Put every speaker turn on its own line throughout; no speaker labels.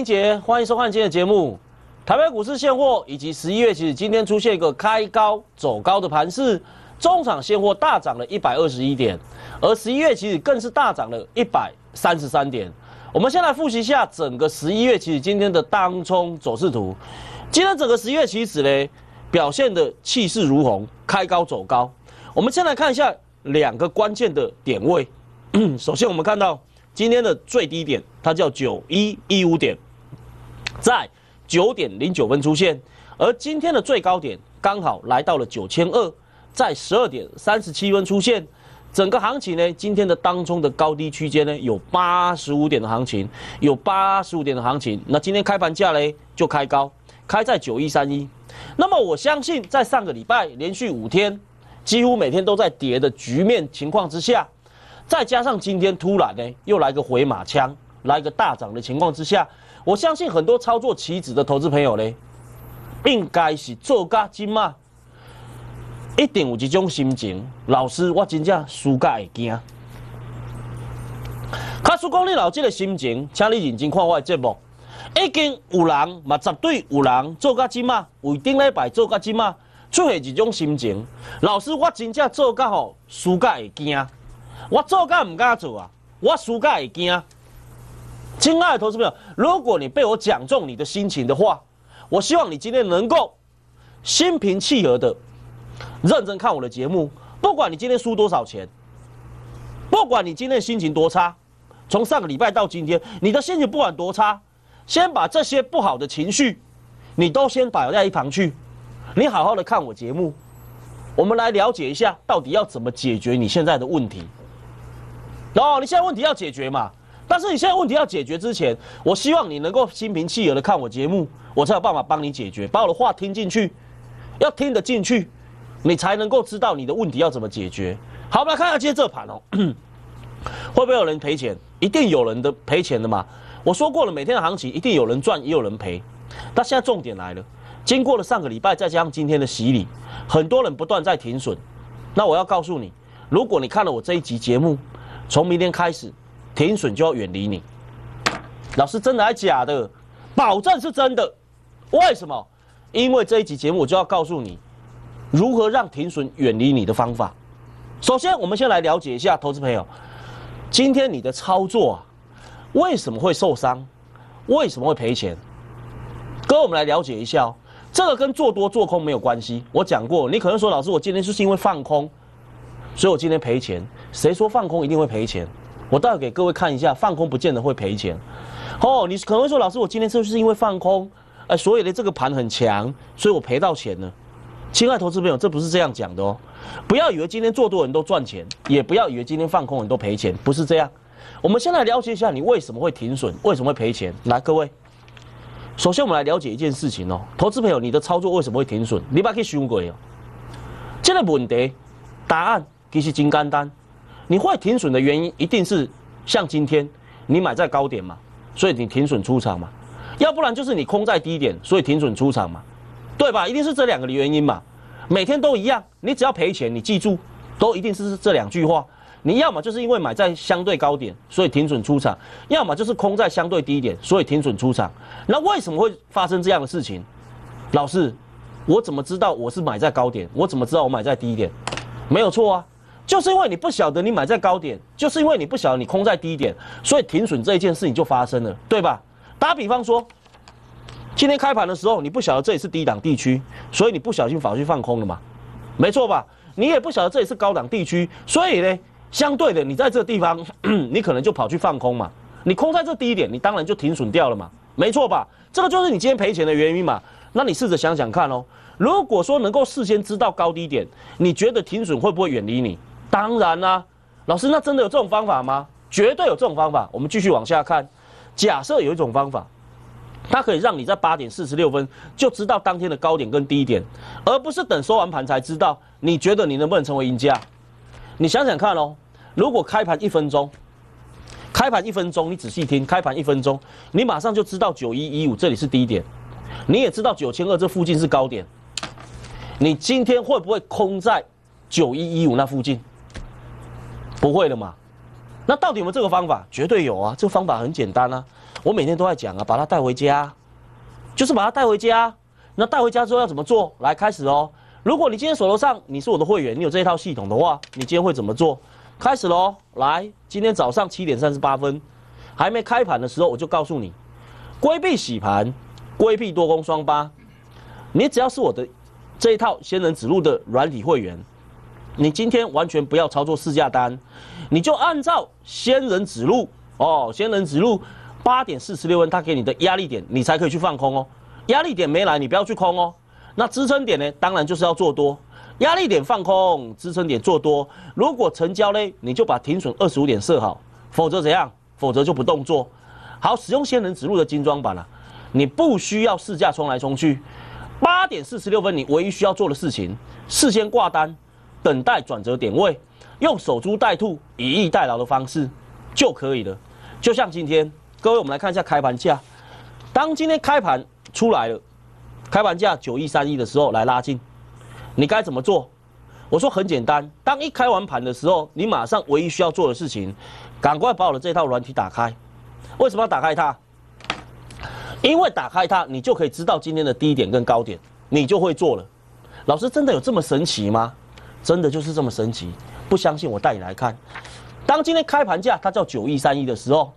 英杰，欢迎收看今天的节目。台北股市现货以及十一月期今天出现一个开高走高的盘势，中场现货大涨了一百二十一点，而十一月期更是大涨了一百三十三点。我们先来复习一下整个十一月期今天的当冲走势图。今天整个十一月期指呢，表现的气势如虹，开高走高。我们先来看一下两个关键的点位。首先，我们看到。今天的最低点，它叫九一一五点，在九点零九分出现，而今天的最高点刚好来到了九千二，在十二点三十七分出现。整个行情呢，今天的当中的高低区间呢，有八十五点的行情，有八十五点的行情。那今天开盘价呢，就开高，开在九一三一。那么我相信，在上个礼拜连续五天，几乎每天都在跌的局面情况之下。再加上今天突然呢，又来个回马枪，来个大涨的情况之下，我相信很多操作棋子的投资朋友呢，应该是做加金嘛，一定有这种心情。老师，我真正输甲会惊。卡叔讲你老这个心情，请你认真看我的节目。已经有人嘛，绝对有人做加金嘛，为顶礼拜做加金嘛，出现一种心情。老师，我真正做甲吼，输甲会惊。我做干唔敢做啊！我输干会惊。亲爱的投资朋友，如果你被我讲中你的心情的话，我希望你今天能够心平气和的认真看我的节目。不管你今天输多少钱，不管你今天心情多差，从上个礼拜到今天，你的心情不管多差，先把这些不好的情绪，你都先摆在一旁去。你好好的看我节目，我们来了解一下到底要怎么解决你现在的问题。哦，你现在问题要解决嘛？但是你现在问题要解决之前，我希望你能够心平气和的看我节目，我才有办法帮你解决，把我的话听进去，要听得进去，你才能够知道你的问题要怎么解决。好，我们来看下今天这盘哦，会不会有人赔钱？一定有人的赔钱的嘛。我说过了，每天的行情一定有人赚，也有人赔。那现在重点来了，经过了上个礼拜，再加上今天的洗礼，很多人不断在停损。那我要告诉你，如果你看了我这一集节目，从明天开始，停损就要远离你。老师，真的还是假的？保证是真的。为什么？因为这一集节目我就要告诉你，如何让停损远离你的方法。首先，我们先来了解一下，投资朋友，今天你的操作啊，为什么会受伤？为什么会赔钱？哥，我们来了解一下哦。这个跟做多做空没有关系。我讲过，你可能说，老师，我今天就是因为放空。所以我今天赔钱，谁说放空一定会赔钱？我待会给各位看一下，放空不见得会赔钱。哦，你可能会说，老师，我今天是不是因为放空，哎，所以呢这个盘很强，所以我赔到钱了。亲爱投资朋友，这不是这样讲的哦。不要以为今天做多人都赚钱，也不要以为今天放空人都赔钱，不是这样。我们先来了解一下你为什么会停损，为什么会赔钱。来，各位，首先我们来了解一件事情哦，投资朋友，你的操作为什么会停损？你不要去想过哦。这个问题答案。其实金简单，你会停损的原因一定是像今天你买在高点嘛，所以你停损出场嘛，要不然就是你空在低点，所以停损出场嘛，对吧？一定是这两个的原因嘛。每天都一样，你只要赔钱，你记住，都一定是这两句话。你要么就是因为买在相对高点，所以停损出场；要么就是空在相对低点，所以停损出场。那为什么会发生这样的事情？老师，我怎么知道我是买在高点？我怎么知道我买在低点？没有错啊。就是因为你不晓得你买在高点，就是因为你不晓得你空在低点，所以停损这一件事情就发生了，对吧？打比方说，今天开盘的时候，你不晓得这里是低档地区，所以你不小心跑去放空了嘛？没错吧？你也不晓得这里是高档地区，所以呢，相对的，你在这个地方，你可能就跑去放空嘛。你空在这低点，你当然就停损掉了嘛，没错吧？这个就是你今天赔钱的原因嘛。那你试着想想看哦，如果说能够事先知道高低点，你觉得停损会不会远离你？当然啦，老师，那真的有这种方法吗？绝对有这种方法。我们继续往下看，假设有一种方法，它可以让你在八点四十六分就知道当天的高点跟低点，而不是等收完盘才知道。你觉得你能不能成为赢家？你想想看哦，如果开盘一分钟，开盘一分钟，你仔细听，开盘一分钟，你马上就知道九一一五这里是低点，你也知道九千二这附近是高点，你今天会不会空在九一一五那附近？不会的嘛？那到底有没有这个方法？绝对有啊！这个方法很简单啊！我每天都在讲啊，把它带回家，就是把它带回家。那带回家之后要怎么做？来开始哦。如果你今天手头上你是我的会员，你有这一套系统的话，你今天会怎么做？开始喽！来，今天早上七点三十八分，还没开盘的时候，我就告诉你，规避洗盘，规避多空双八。你只要是我的这一套仙人指路的软体会员，你今天完全不要操作市价单，你就按照仙人指路哦，仙人指路八点四十六分，他给你的压力点，你才可以去放空哦。压力点没来，你不要去空哦。那支撑点呢？当然就是要做多。压力点放空，支撑点做多。如果成交呢，你就把停损二十五点设好，否则怎样？否则就不动作。好，使用仙人指路的精装版了，你不需要试价冲来冲去。八点四十六分，你唯一需要做的事情，事先挂单，等待转折点位，用守株待兔、以逸待劳的方式就可以了。就像今天，各位，我们来看一下开盘价。当今天开盘出来了，开盘价九一三一的时候来拉近。你该怎么做？我说很简单，当一开完盘的时候，你马上唯一需要做的事情，赶快把我的这套软体打开。为什么要打开它？因为打开它，你就可以知道今天的低点跟高点，你就会做了。老师真的有这么神奇吗？真的就是这么神奇？不相信我带你来看。当今天开盘价它叫九亿三亿的时候，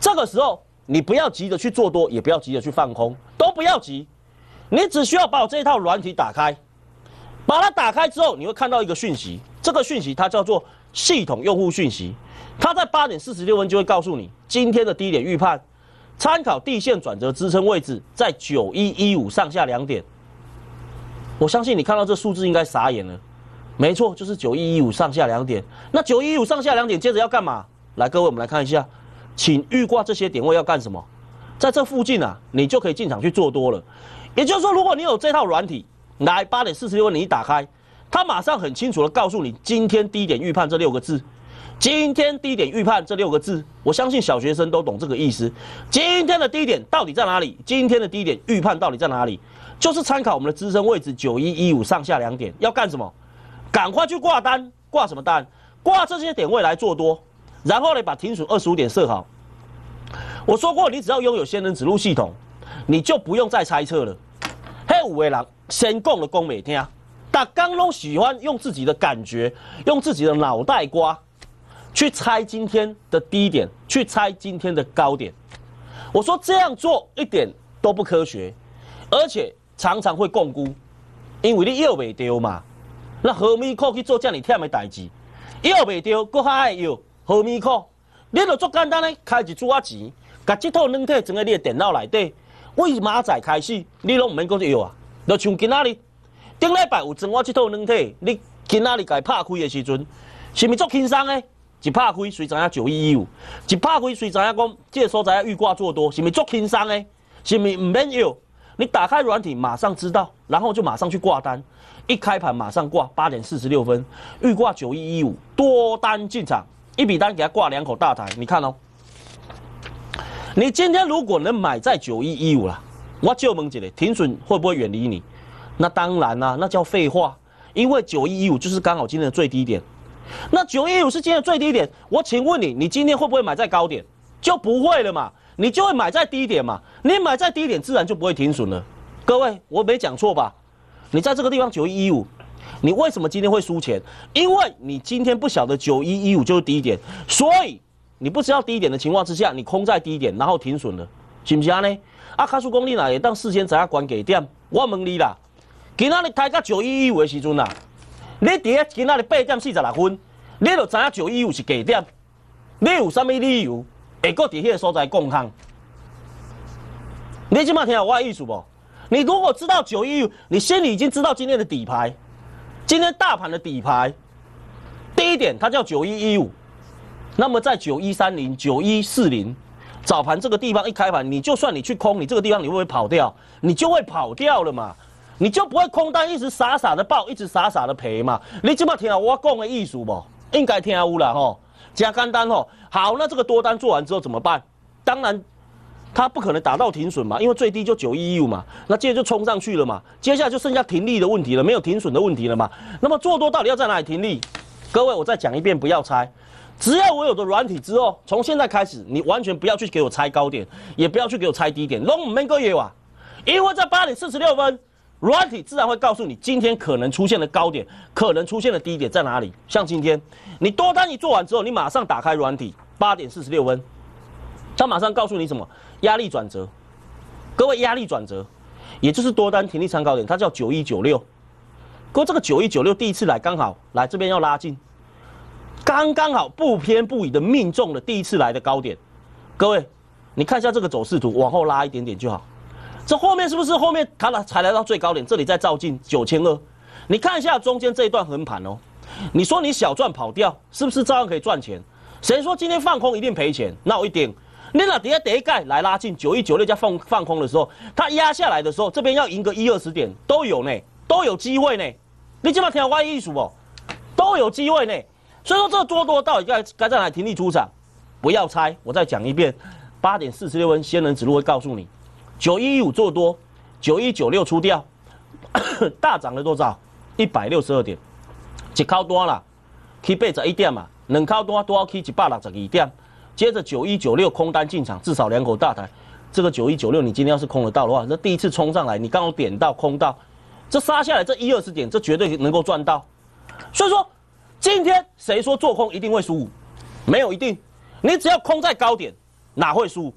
这个时候你不要急着去做多，也不要急着去放空，都不要急，你只需要把我这一套软体打开。把它打开之后，你会看到一个讯息，这个讯息它叫做系统用户讯息，它在八点四十六分就会告诉你今天的低点预判，参考地线转折支撑位置在九一一五上下两点。我相信你看到这数字应该傻眼了，没错，就是九一一五上下两点。那九一一五上下两点接着要干嘛？来，各位我们来看一下，请预挂这些点位要干什么？在这附近啊，你就可以进场去做多了。也就是说，如果你有这套软体。来八点四十六分，你一打开，它马上很清楚的告诉你今天低点预判这六个字。今天低点预判这六个字，我相信小学生都懂这个意思。今天的低点到底在哪里？今天的低点预判到底在哪里？就是参考我们的支撑位置九一一五上下两点，要干什么？赶快去挂单，挂什么单？挂这些点位来做多，然后呢把停损二十五点设好。我说过，你只要拥有仙人指路系统，你就不用再猜测了。嘿，五位狼。先讲了讲每听，大刚都喜欢用自己的感觉，用自己的脑袋瓜去猜今天的低点，去猜今天的高点。我说这样做一点都不科学，而且常常会共估，因为你又未丢嘛。那何米可去做这样忝的代志？又未丢，搁较爱要何米可？你就做简单的，开一注仔钱，把这套软体装在你的电脑内底，为马仔开始，你拢唔免讲要啊。就像今仔日，顶礼拜有装我这套软体，你今仔日该拍开的时阵，是咪足轻松的？一拍开，谁知影九一一五；一拍开，谁知影讲这个所在预挂做多，是咪足轻松的？是咪唔免要？你打开软体，马上知道，然后就马上去挂单。一开盘马上挂，八点四十六分，预挂九一一五，多单进场，一笔单给他挂两口大台。你看哦，你今天如果能买在九一一五了。我就问一个，停损会不会远离你？那当然啦，那叫废话。因为九一一五就是刚好今天的最低点。那九一五是今天的最低点，我请问你，你今天会不会买在高点？就不会了嘛，你就会买在低点嘛。你买在低点，自然就不会停损了。各位，我没讲错吧？你在这个地方九一一五，你为什么今天会输钱？因为你今天不晓得九一一五就是低点，所以你不知道低点的情况之下，你空在低点，然后停损了，是不行呢？啊，卡数公里哪会当事先知影关几点？我问你啦，今仔日开到九一一五的时阵啦，你伫咧今仔日八点四十六分，你就知影九一五是几点？你有啥物理由会搁伫迄个所在共行？你今麦听我的意思不？你如果知道九一五，你心里已经知道今天的底牌，今天大盘的底牌，第一点它叫九一一五，那么在九一三零、九一四零。早盘这个地方一开盘，你就算你去空，你这个地方你会不会跑掉？你就会跑掉了嘛，你就不会空单一直傻傻的报，一直傻傻的赔嘛。你怎么听我讲的意思不？应该听有啦吼，加干单吼。好，那这个多单做完之后怎么办？当然，它不可能达到停损嘛，因为最低就九一一五嘛。那接着就冲上去了嘛，接下来就剩下停利的问题了，没有停损的问题了嘛。那么做多到底要在哪里停利？各位，我再讲一遍，不要猜。只要我有的软体之后，从现在开始，你完全不要去给我猜高点，也不要去给我猜低点，拢唔免个嘢啊！因为在八点四十六分，软体自然会告诉你今天可能出现的高点，可能出现的低点在哪里。像今天，你多单一做完之后，你马上打开软体，八点四十六分，它马上告诉你什么压力转折。各位压力转折，也就是多单停利参考点，它叫九一九六。各位这个九一九六第一次来刚好来这边要拉近。刚刚好不偏不倚的命中了第一次来的高点，各位，你看一下这个走势图，往后拉一点点就好。这后面是不是后面它来才来到最高点？这里再照进九千二，你看一下中间这一段横盘哦。你说你小赚跑掉，是不是照样可以赚钱？谁说今天放空一定赔钱？那我一点，你那底下第一盖来拉近九一九六加放放空的时候，它压下来的时候，这边要赢个一二十点都有呢，都有机会呢。你起码听我意思哦，都有机会呢。所以说这做多到底该该在哪停利出场？不要猜，我再讲一遍，八点四十六分仙人指路会告诉你，九一五做多，九一九六出掉，大涨了多少？一百六十二点，一靠多了，去八十一点嘛，两靠多多要去一百六十二点，接着九一九六空单进场，至少两口大台，这个九一九六你今天要是空得到的话，这第一次冲上来，你刚好点到空到，这杀下来这一二十点，这绝对能够赚到，所以说。今天谁说做空一定会输？没有一定，你只要空在高点，哪会输？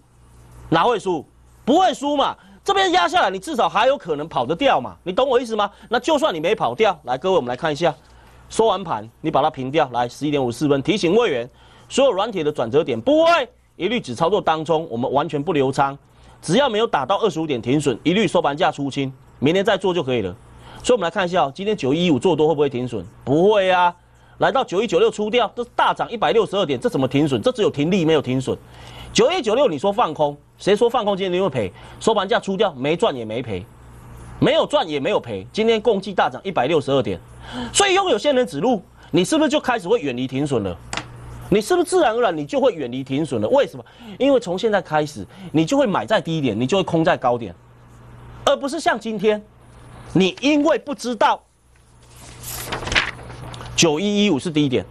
哪会输？不会输嘛？这边压下来，你至少还有可能跑得掉嘛？你懂我意思吗？那就算你没跑掉，来，各位我们来看一下，收完盘你把它平掉，来十一点五四分提醒会员，所有软铁的转折点不会一律只操作当中，我们完全不留仓，只要没有打到二十五点停损，一律收盘价出清，明天再做就可以了。所以我们来看一下，今天九一五做多会不会停损？不会啊。来到九一九六出掉，这大涨一百六十二点，这怎么停损？这只有停利没有停损。九一九六你说放空，谁说放空今天你会赔？收盘价出掉，没赚也没赔，没有赚也没有赔。今天共计大涨一百六十二点，所以拥有仙人指路，你是不是就开始会远离停损了？你是不是自然而然你就会远离停损了？为什么？因为从现在开始，你就会买在低点，你就会空在高点，而不是像今天，你因为不知道。九一一五是低点，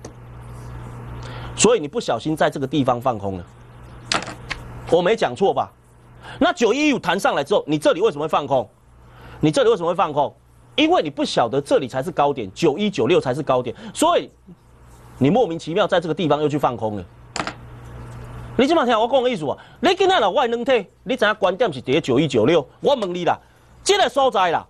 所以你不小心在这个地方放空了，我没讲错吧？那九一一五弹上来之后，你这里为什么会放空？你这里为什么会放空？因为你不晓得这里才是高点，九一九六才是高点，所以你莫名其妙在这个地方又去放空了。你今晚听我讲的意思啊？你今天老外能退，你怎样观点是跌九一九六？我问你啦，这个所在啦。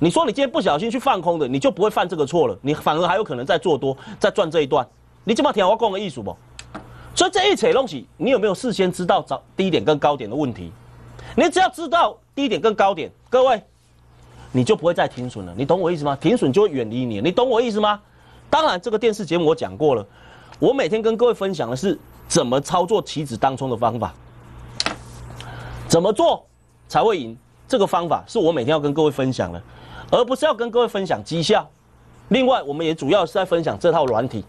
你说你今天不小心去放空的，你就不会犯这个错了，你反而还有可能再做多，再赚这一段。你这么听我讲的意思不？所以这一切东西，你有没有事先知道找低点跟高点的问题？你只要知道低点跟高点，各位，你就不会再停损了。你懂我意思吗？停损就会远离你。你懂我意思吗？当然，这个电视节目我讲过了，我每天跟各位分享的是怎么操作棋子当中的方法，怎么做才会赢。这个方法是我每天要跟各位分享的。而不是要跟各位分享绩效，另外我们也主要是在分享这套软体，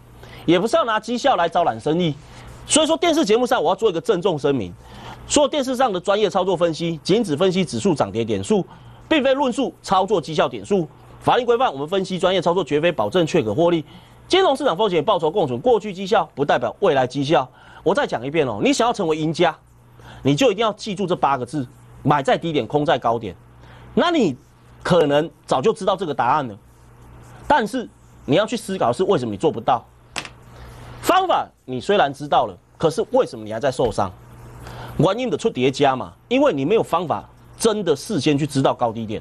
也不是要拿绩效来招揽生意。所以说电视节目上我要做一个郑重声明：，说电视上的专业操作分析，仅只分析指数涨跌点数，并非论述操作绩效点数。法律规范，我们分析专业操作绝非保证确可获利。金融市场风险报酬共存，过去绩效不代表未来绩效。我再讲一遍哦，你想要成为赢家，你就一定要记住这八个字：买在低点，空在高点。那你。可能早就知道这个答案了，但是你要去思考是为什么你做不到。方法你虽然知道了，可是为什么你还在受伤？原因的出叠加嘛，因为你没有方法真的事先去知道高低点。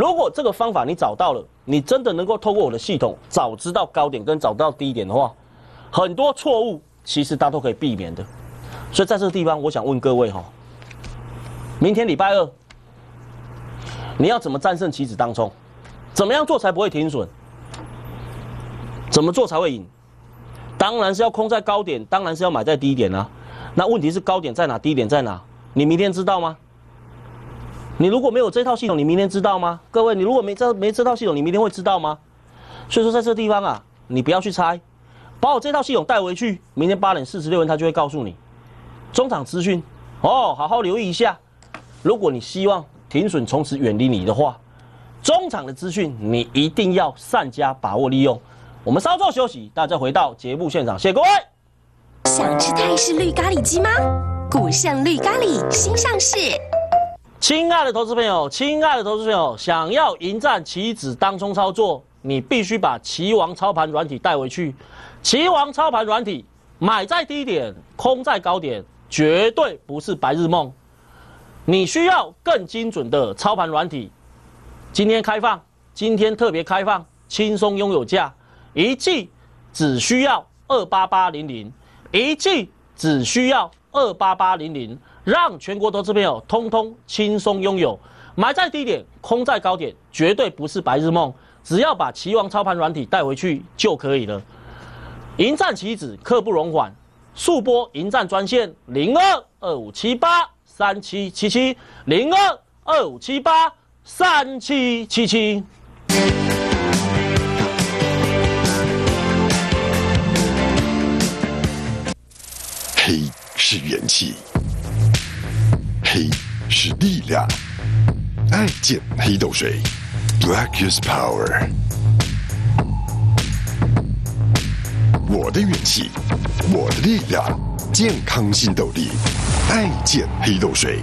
如果这个方法你找到了，你真的能够透过我的系统早知道高点跟找到低点的话，很多错误其实大家都可以避免的。所以在这个地方，我想问各位哈，明天礼拜二。你要怎么战胜棋子当中？怎么样做才不会停损？怎么做才会赢？当然是要空在高点，当然是要买在低点啊。那问题是高点在哪，低点在哪？你明天知道吗？你如果没有这套系统，你明天知道吗？各位，你如果没这没这套系统，你明天会知道吗？所以说，在这地方啊，你不要去猜，把我这套系统带回去，明天八点四十六分，他就会告诉你中场资讯哦，好好留意一下。如果你希望。停损从此远离你的话，中场的资讯你一定要善加把握利用，我们稍作休息，大家回到节目现场，谢谢各位。
想吃泰式绿咖喱鸡吗？古盛绿咖喱新上市。
亲爱的投资朋友，亲爱的投资朋友，想要迎战棋子当冲操作，你必须把棋王操盘软体带回去。棋王操盘软体，买在低点，空在高点，绝对不是白日梦。你需要更精准的操盘软体。今天开放，今天特别开放，轻松拥有价，一季只需要二八八零零，一季只需要二八八零零。让全国投资朋友通通轻松拥有，买在低点，空在高点，绝对不是白日梦。只要把棋王操盘软体带回去就可以了。迎战棋子，刻不容缓。速播迎战专线零二二五七八三七七七零二二五七八三七七七。
黑是元气。黑是力量，爱见黑豆水，Black is power。我的运气，我的力量，健康新斗力，爱见黑豆水。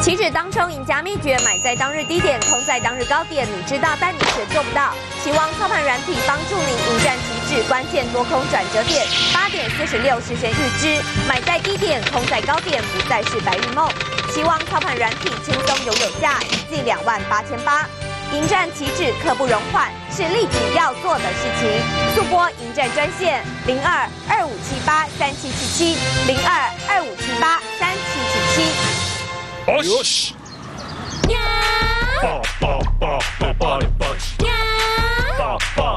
期指当冲赢家秘诀：买在当日低点，空在当日高点。你知道，但你却做不到。期望操盘软体帮助你迎战期指关键多空转折点。八点四十六事先预知，买在低点，空在高点，不再是白日梦。期王操盘软体轻松拥有价，一季两万八千八。迎战期指刻不容缓，是立即要做的事情。速播迎战专线零二二五七八三七七七零二二五七八三七七七。
よし
に
bodyoh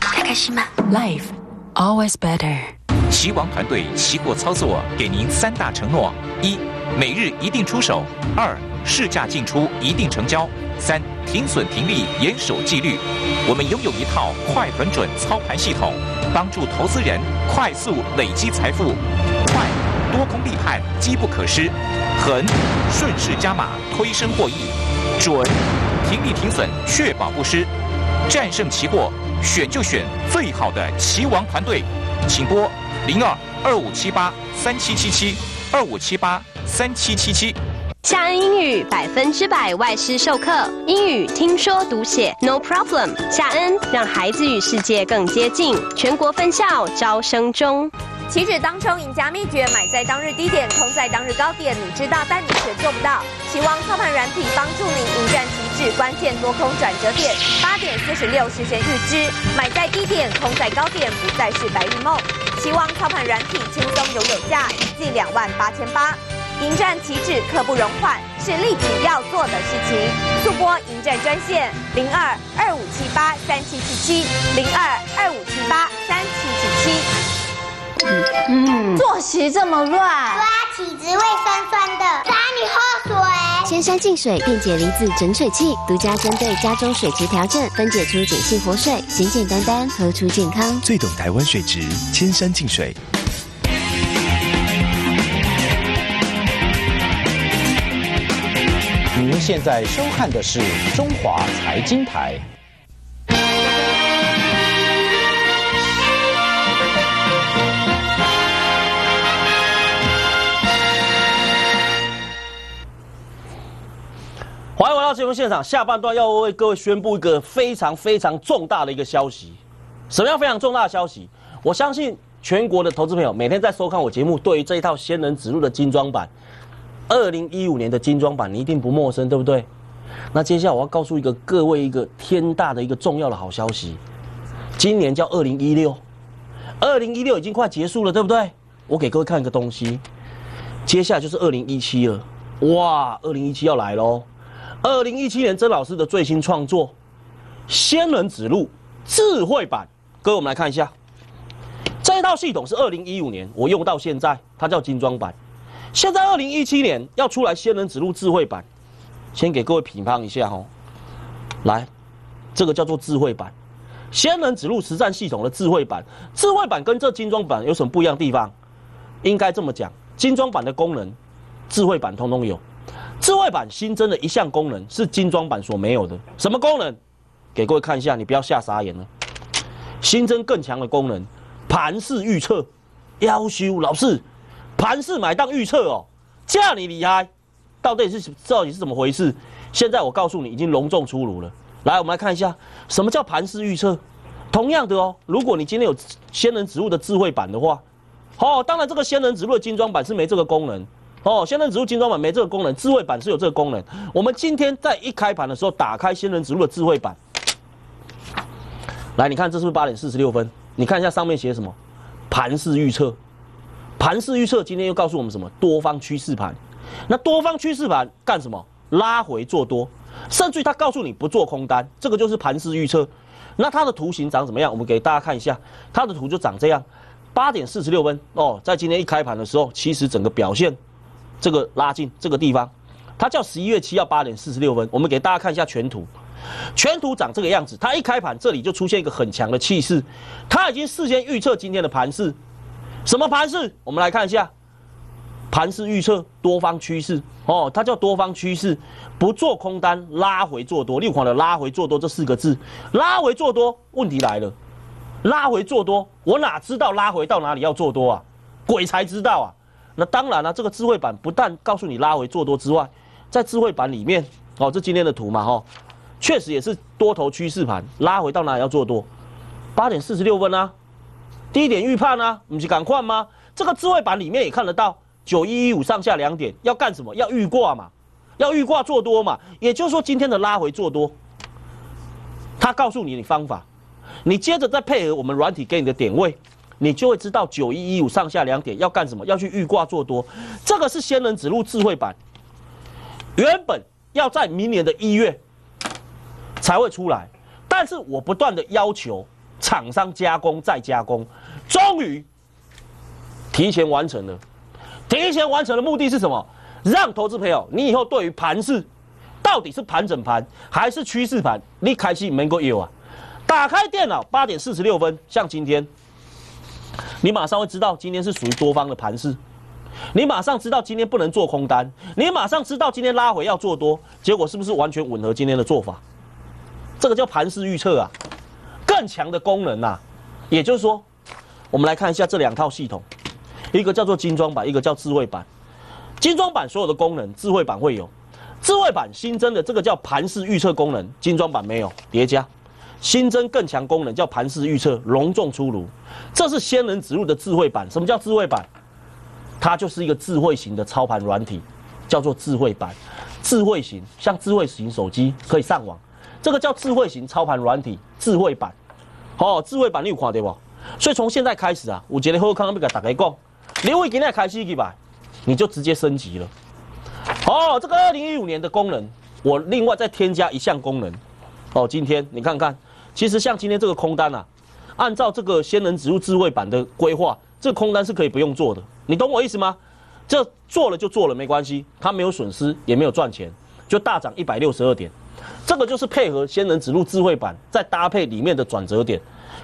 开开心吗 lifealwaysbetter
齐王团队齐过操作给您三大承诺一每日一定出手；二、市价进出一定成交；三、停损停利严守纪律。我们拥有一套快、很准操盘系统，帮助投资人快速累积财富。快，多空立判，机不可失；狠，顺势加码，推升获益；准，停利停损，确保不失。战胜期货，选就选最好的棋王团队，请拨零二二五七八三七七七二五七八三七七七。
夏恩英语百分之百外师授课，英语听说读写 no problem。夏恩让孩子与世界更接近，全国分校招生中。
期指当冲赢家秘诀：买在当日低点，空在当日高点。你知道，但你却做不到。期王操盘软体帮助你迎战旗帜关键多空转折点。八点四十六事先预知，买在低点，空在高点，不再是白日梦。期王操盘软体轻松拥有价，一季两万八千八。迎战旗帜刻不容缓，是立即要做的事情。速播迎战专线零二二五七八三七七七零二二五七八三七七七。
作息这么乱，
对啊，体质会酸酸的，抓你喝水。
千山净水电解离子整水器，独家针对家中水质调整，分解出碱性活水，简简单单喝出健康。
最懂台湾水质，千山净水。
您现在收看的是中华财经台。
欢迎回到节目现场，下半段要为各位宣布一个非常非常重大的一个消息。什么样非常重大的消息？我相信全国的投资朋友每天在收看我节目，对于这一套仙人指路的精装版，二零一五年的精装版，你一定不陌生，对不对？那接下来我要告诉一个各位一个天大的一个重要的好消息，今年叫二零一六，二零一六已经快结束了，对不对？我给各位看一个东西，接下来就是二零一七了，哇，二零一七要来喽！二零一七年曾老师的最新创作《仙人指路智慧版》，各位我们来看一下，这一套系统是二零一五年我用到现在，它叫精装版。现在二零一七年要出来《仙人指路智慧版》，先给各位评判一下哦。来，这个叫做智慧版，仙人指路实战系统的智慧版。智慧版跟这精装版有什么不一样的地方？应该这么讲，精装版的功能，智慧版通通有。智慧版新增的一项功能是精装版所没有的，什么功能？给各位看一下，你不要吓傻眼了。新增更强的功能，盘式预测。要修老师，盘式买当预测哦，这样你厉害，到底是到底是怎么回事？现在我告诉你，已经隆重出炉了。来，我们来看一下，什么叫盘式预测？同样的哦，如果你今天有仙人指路的智慧版的话，哦，当然这个仙人指路的精装版是没这个功能哦，仙人指路精装版没这个功能，智慧版是有这个功能。我们今天在一开盘的时候打开仙人指路的智慧版，来，你看这是不是八点四十六分？你看一下上面写什么？盘势预测，盘势预测今天又告诉我们什么？多方趋势盘。那多方趋势盘干什么？拉回做多，甚至于他告诉你不做空单，这个就是盘式预测。那它的图形长怎么样？我们给大家看一下，它的图就长这样。八点四十六分哦，在今天一开盘的时候，其实整个表现这个拉近这个地方，它叫十一月七号八点四十六分。我们给大家看一下全图。全图长这个样子，它一开盘这里就出现一个很强的气势，它已经事先预测今天的盘势，什么盘势？我们来看一下，盘势预测多方趋势哦，它叫多方趋势，不做空单，拉回做多，六款的拉回做多这四个字，拉回做多，问题来了，拉回做多，我哪知道拉回到哪里要做多啊？鬼才知道啊！那当然了，这个智慧版不但告诉你拉回做多之外，在智慧版里面哦，这今天的图嘛哈。确实也是多头趋势盘，拉回到哪里要做多？八点四十六分啊，低点预判啊，不是赶快吗？这个智慧版里面也看得到，九一一五上下两点要干什么？要预挂嘛，要预挂做多嘛。也就是说今天的拉回做多，他告诉你你方法，你接着再配合我们软体给你的点位，你就会知道九一一五上下两点要干什么？要去预挂做多。这个是仙人指路智慧版，原本要在明年的一月。才会出来，但是我不断的要求厂商加工再加工，终于提前完成了。提前完成的目的是什么？让投资朋友，你以后对于盘势到底是盘整盘还是趋势盘，你开心能够有啊？打开电脑八点四十六分，像今天，你马上会知道今天是属于多方的盘势，你马上知道今天不能做空单，你马上知道今天拉回要做多，结果是不是完全吻合今天的做法？这个叫盘势预测啊，更强的功能呐，也就是说，我们来看一下这两套系统，一个叫做精装版，一个叫智慧版。精装版所有的功能，智慧版会有；智慧版新增的这个叫盘势预测功能，精装版没有叠加。新增更强功能叫盘势预测，隆重出炉。这是仙人指路的智慧版。什么叫智慧版？它就是一个智慧型的操盘软体，叫做智慧版。智慧型像智慧型手机可以上网。这个叫智慧型操盘软体，智慧版，哦，智慧版你有看对不？所以从现在开始啊，我觉得后康要给大家讲，你会今天开始去吧，你就直接升级了。哦，这个二零一五年的功能，我另外再添加一项功能。哦，今天你看看，其实像今天这个空单啊，按照这个仙人指路智慧版的规划，这空单是可以不用做的。你懂我意思吗？这做了就做了，没关系，它没有损失，也没有赚钱，就大涨一百六十二点。这个就是配合仙人指路智慧版，再搭配里面的转折点，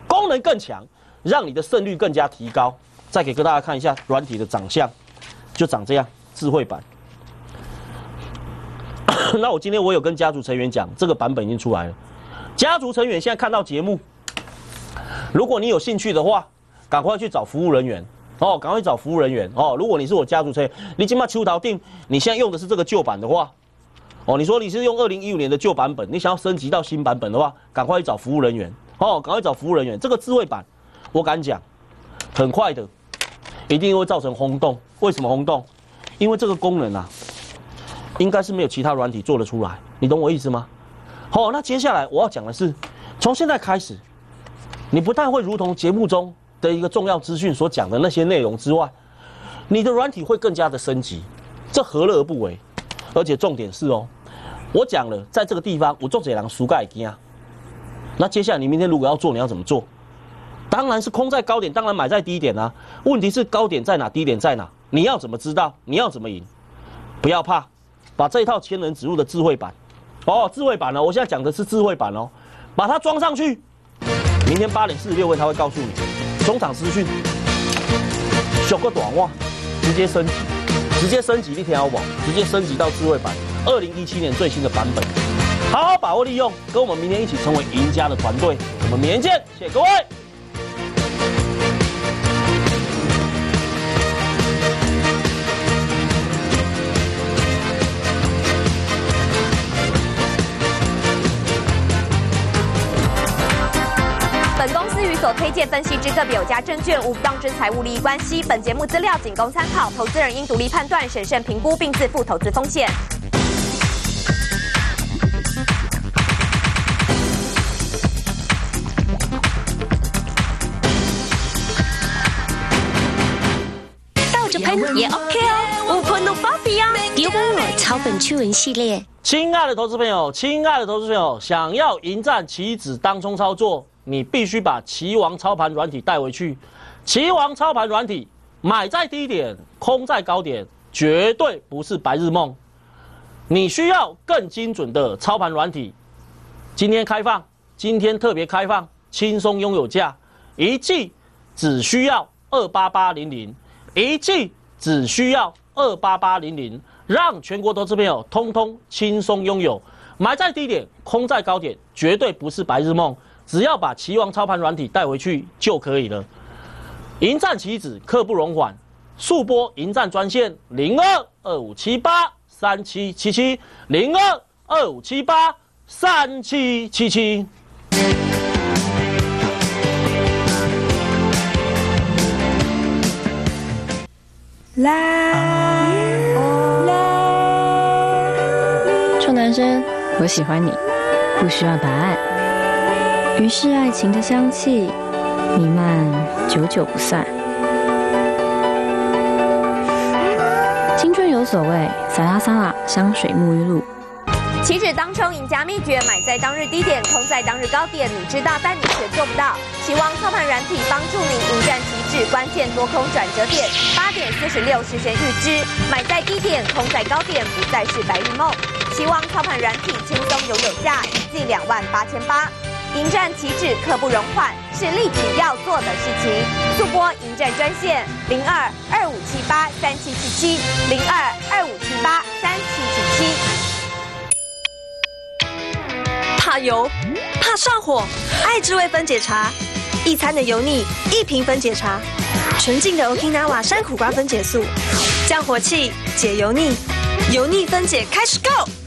功能更强，让你的胜率更加提高。再给大家看一下软体的长相，就长这样，智慧版。那我今天我有跟家族成员讲，这个版本已经出来了。家族成员现在看到节目，如果你有兴趣的话，赶快去找服务人员哦，赶快找服务人员哦。如果你是我家族成员，你起码秋桃定，你现在用的是这个旧版的话。哦，你说你是用二零一五年的旧版本，你想要升级到新版本的话，赶快去找服务人员哦，赶快找服务人员。这个智慧版，我敢讲，很快的，一定会造成轰动。为什么轰动？因为这个功能啊，应该是没有其他软体做得出来。你懂我意思吗？好，那接下来我要讲的是，从现在开始，你不但会如同节目中的一个重要资讯所讲的那些内容之外，你的软体会更加的升级，这何乐而不为？而且重点是哦，我讲了，在这个地方我做这狼输盖惊啊。那接下来你明天如果要做，你要怎么做？当然是空在高点，当然买在低点啊。问题是高点在哪，低点在哪？你要怎么知道？你要怎么赢？不要怕，把这一套千人指路的智慧版，哦，智慧版哦，我现在讲的是智慧版哦，把它装上去。明天八点四十六分他会告诉你。中场资讯，修个短袜，直接升级，直接升级一条网，直接升级到智慧版，二零一七年最新的版本，好好把握利用，跟我们明天一起成为赢家的团队。我们明天见，谢谢各位。
所推荐分析之个别有价证券无不当之财务利益关系。本节目资料仅供参考，投资人应独立判断、审慎评估并自负投资风险。
倒着喷也 OK 哦，不喷都发皮啊！
别忘我草本驱蚊系列。
亲爱的投资朋友，亲爱的投资朋友，想要迎战棋子当中操作，你必须把棋王操盘软体带回去。棋王操盘软体买在低点，空在高点，绝对不是白日梦。你需要更精准的操盘软体。今天开放，今天特别开放，轻松拥有价，一季只需要二八八零零，一季只需要二八八零零。让全国投资朋友通通轻松拥有，买在低点，空在高点，绝对不是白日梦。只要把棋王操盘软体带回去就可以了。迎战棋子，刻不容缓。速播迎战专线零二二五七八三七七七零二二五七八三七七七。
臭男生，我喜欢你，不需要答案。于是爱情的香气弥漫，久久不散。青春有所谓，撒拉撒拉香水沐浴露。
期指当冲赢家秘诀，买在当日低点，空在当日高点。你知道，但你却做不到。期望操盘软体帮助你迎战期指关键多空转折点。八点四十六事先预知，买在低点，空在高点，不再是白日梦。期望操盘软体轻松拥有价，一季两万八千八。迎战旗帜刻不容缓，是立即要做的事情。速播迎战专线零二二五七八三七七七零二二五七八三七七七。
怕油，怕上火，爱滋味分解茶，一餐的油腻，一瓶分解茶，纯净的 Okinawa 山苦瓜分解素，降火气，解油腻，油腻分解开始 Go。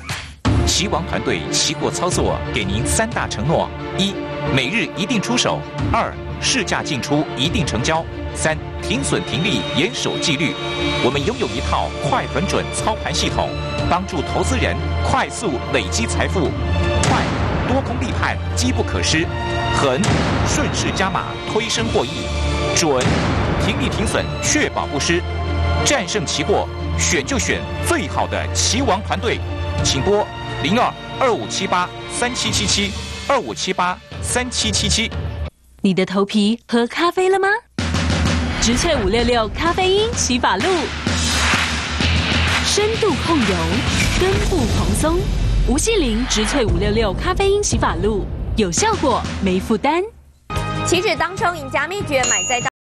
棋王团队期货操作给您三大承诺：一、每日一定出手；二、市价进出一定成交；三、停损停利严守纪律。我们拥有一套快、狠准操盘系统，帮助投资人快速累积财富。快，多空立判，机不可失；狠，顺势加码，推升获益；准，停利停损，确保不失。战胜期货，选就选最好的棋王团队，请拨。零二二五七八三七七七二五七八三七七七。
你的头皮喝咖啡了吗？植萃五六六咖啡因洗发露，深度控油，根部蓬松。无锡林植萃五六六咖啡因洗发露，有效果没负担。
岂止当冲赢家秘诀，买在当。